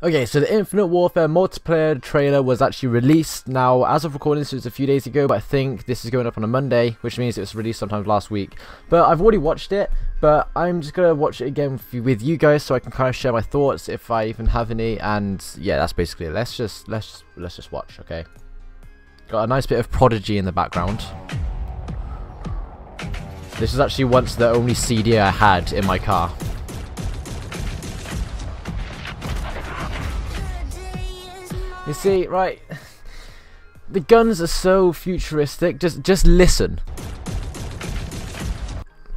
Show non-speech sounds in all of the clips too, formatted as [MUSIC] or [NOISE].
Okay, so the Infinite Warfare multiplayer trailer was actually released. Now, as of recording this, it was a few days ago, but I think this is going up on a Monday, which means it was released sometime last week. But I've already watched it, but I'm just going to watch it again with you guys so I can kind of share my thoughts if I even have any. And yeah, that's basically it. Let's just, let's, let's just watch, okay? Got a nice bit of Prodigy in the background. This is actually once the only CD I had in my car. You see, right, [LAUGHS] the guns are so futuristic. Just, just listen.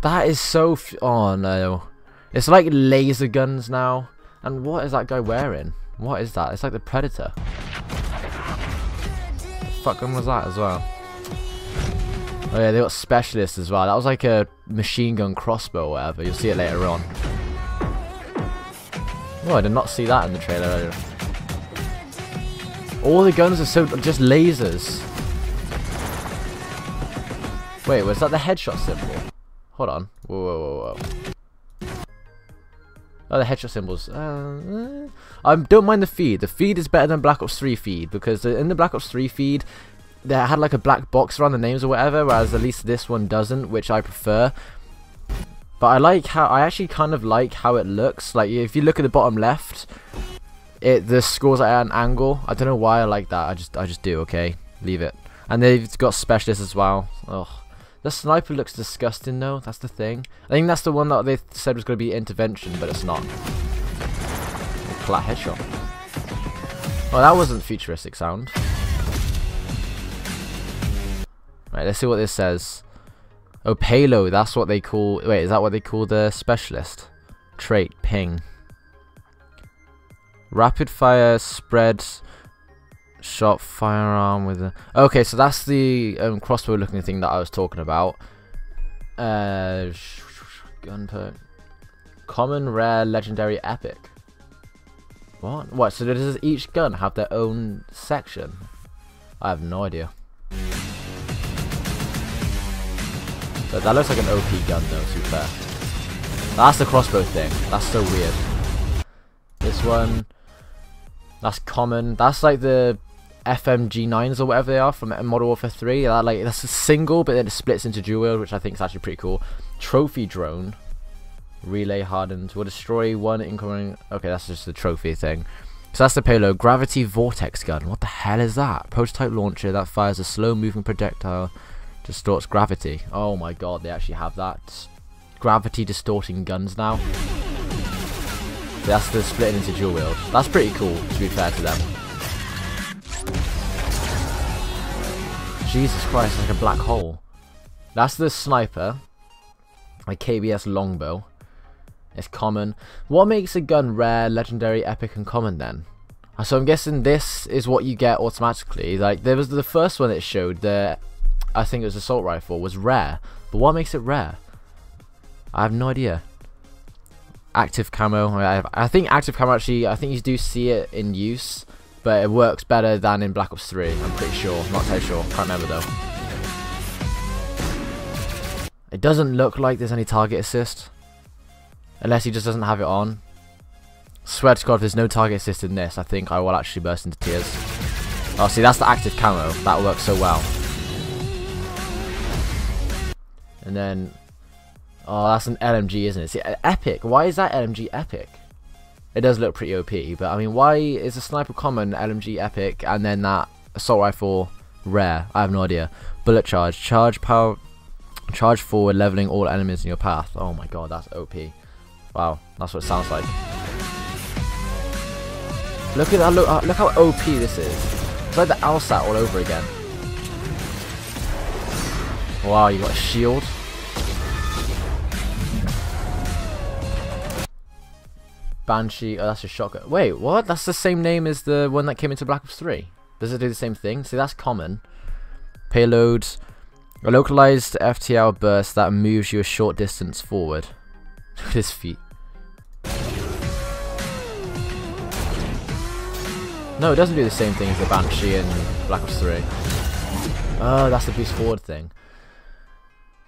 That is so. oh no, it's like laser guns now. And what is that guy wearing? What is that? It's like the Predator. fuck gun was that as well? Oh yeah, they got specialists as well. That was like a machine gun crossbow or whatever. You'll see it later on. Oh, I did not see that in the trailer earlier. All the guns are so just lasers. Wait, was that the headshot symbol? Hold on. Whoa, whoa, whoa, whoa. Oh, the headshot symbols. Uh, I don't mind the feed. The feed is better than Black Ops 3 feed because in the Black Ops 3 feed, they had like a black box around the names or whatever, whereas at least this one doesn't, which I prefer. But I like how I actually kind of like how it looks. Like if you look at the bottom left, it the scores at an angle. I don't know why I like that. I just I just do. Okay, leave it. And they've got specialists as well. Ugh. The sniper looks disgusting though. That's the thing. I think that's the one that they said was going to be intervention, but it's not. Flat headshot. Well, that wasn't futuristic sound. Right, let's see what this says. Oh, payload. That's what they call. Wait, is that what they call the specialist? Trait ping. Rapid fire spread shot firearm with a... Okay, so that's the um, crossbow looking thing that I was talking about. Uh, gunpowder. Common, rare, legendary, epic. What? What? So does each gun have their own section? I have no idea. But that looks like an OP gun though, to be fair. That's the crossbow thing. That's so weird. This one... That's common. That's like the FMG9s or whatever they are from Modern Warfare 3. That like that's a single, but then it splits into dual which I think is actually pretty cool. Trophy drone, relay hardened, will destroy one incoming. Okay, that's just the trophy thing. So that's the payload. Gravity vortex gun. What the hell is that? Prototype launcher that fires a slow-moving projectile, distorts gravity. Oh my god, they actually have that. Gravity distorting guns now. That's the splitting into dual wield. That's pretty cool, to be fair to them. Jesus Christ, like a black hole. That's the sniper. Like KBS longbow. It's common. What makes a gun rare, legendary, epic, and common then? Uh, so I'm guessing this is what you get automatically. Like there was the first one it showed, the I think it was assault rifle, was rare. But what makes it rare? I have no idea active camo. I, I think active camo actually, I think you do see it in use, but it works better than in Black Ops 3. I'm pretty sure. Not too sure. Can't remember though. It doesn't look like there's any target assist, unless he just doesn't have it on. Swear to God, if there's no target assist in this, I think I will actually burst into tears. Oh, see, that's the active camo. That works so well. And then Oh, that's an LMG, isn't it? See, epic. Why is that LMG epic? It does look pretty OP, but I mean, why is a sniper common, LMG epic, and then that assault rifle rare? I have no idea. Bull Charge, charge power, charge forward, leveling all enemies in your path. Oh my god, that's OP. Wow, that's what it sounds like. Look at that! Look, uh, look how OP this is. It's like the ALSAT all over again. Wow, you got a shield. Banshee. Oh, that's a shotgun. Wait, what? That's the same name as the one that came into Black Ops 3. Does it do the same thing? See, that's common. Payload. A localized FTL burst that moves you a short distance forward. [LAUGHS] His feet. No, it doesn't do the same thing as the Banshee in Black Ops 3. Oh, that's the boost forward thing.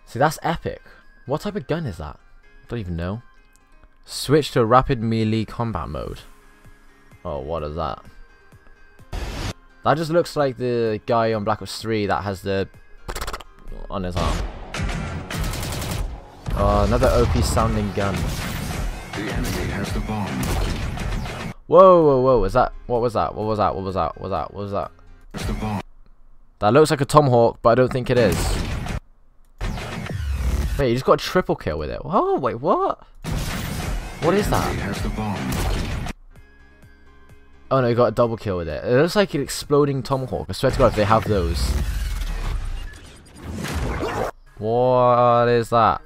See, that's epic. What type of gun is that? I don't even know. Switch to rapid melee combat mode. Oh, what is that? That just looks like the guy on Black Ops 3 that has the on his arm. Oh, another OP sounding gun. The enemy has the bomb. Whoa, whoa, whoa! Is that what was that? What was that? What was that? What was that? What was that? Has the bomb. That looks like a tomahawk, but I don't think it is. Wait, you just got a triple kill with it. Oh, wait, what? What is that? enemy has the bomb. Oh no, you got a double kill with it. It looks like an exploding tomahawk. I swear to God, if they have those. What is that?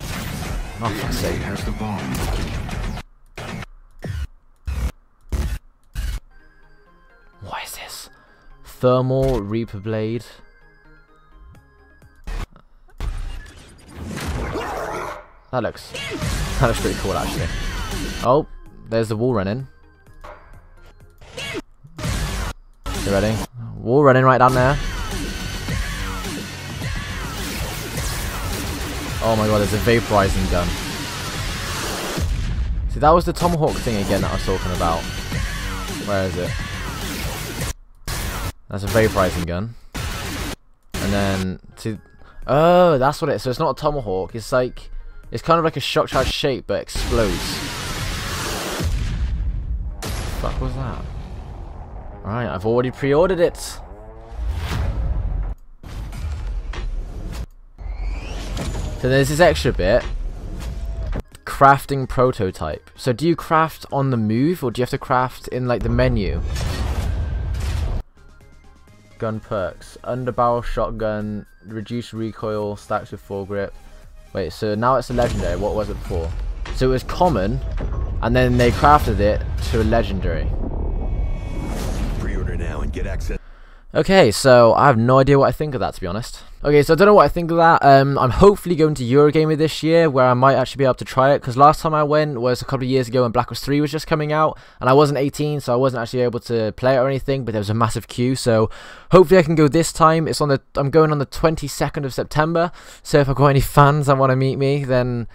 Oh, enemy sake. has the bomb. What is this? Thermal Reaper Blade. That looks looks pretty cool actually. Oh, there's the wall running. You ready? Wall running right down there. Oh my god, there's a vaporizing gun. See, that was the Tomahawk thing again that I was talking about. Where is it? That's a vaporizing gun. And then to Oh, that's what it is. So it's not a tomahawk, it's like it's kind of like a shock charge shape but explodes. fuck was that? Alright, I've already pre-ordered it. So there's this extra bit. Crafting prototype. So do you craft on the move or do you have to craft in like the menu? Gun perks. Underbarrel shotgun, reduced recoil, stacks with foregrip. Wait, so now it's a legendary. What was it before? So it was common, and then they crafted it to a legendary. Pre-order now and get access. Okay, so I have no idea what I think of that, to be honest. Okay, so I don't know what I think of that. Um, I'm hopefully going to Eurogamer this year, where I might actually be able to try it, because last time I went was a couple of years ago when Black Ops 3 was just coming out, and I wasn't 18, so I wasn't actually able to play it or anything, but there was a massive queue, so hopefully I can go this time. It's on the I'm going on the 22nd of September, so if I've got any fans that want to meet me, then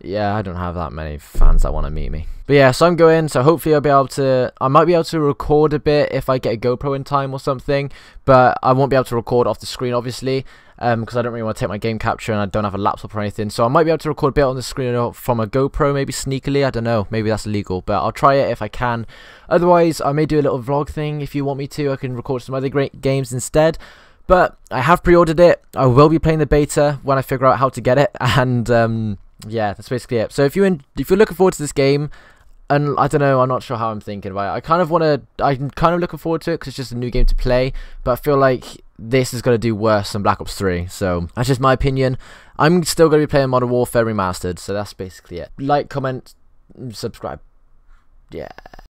yeah, I don't have that many fans that want to meet me. But yeah, so I'm going, so hopefully I'll be able to, I might be able to record a bit if I get a GoPro in time or something, but I won't be able to record off the screen, obviously, um, because I don't really want to take my game capture and I don't have a laptop or anything, so I might be able to record a bit on the screen from a GoPro, maybe sneakily, I don't know, maybe that's illegal, but I'll try it if I can. Otherwise, I may do a little vlog thing if you want me to, I can record some other great games instead. But I have pre-ordered it. I will be playing the beta when I figure out how to get it, [LAUGHS] and um, yeah, that's basically it. So if you in, if you're looking forward to this game, and I don't know, I'm not sure how I'm thinking about it. I kind of want to, I'm kind of looking forward to it because it's just a new game to play. But I feel like this is going to do worse than Black Ops 3. So that's just my opinion. I'm still going to be playing Modern Warfare Remastered. So that's basically it. Like, comment, subscribe. Yeah.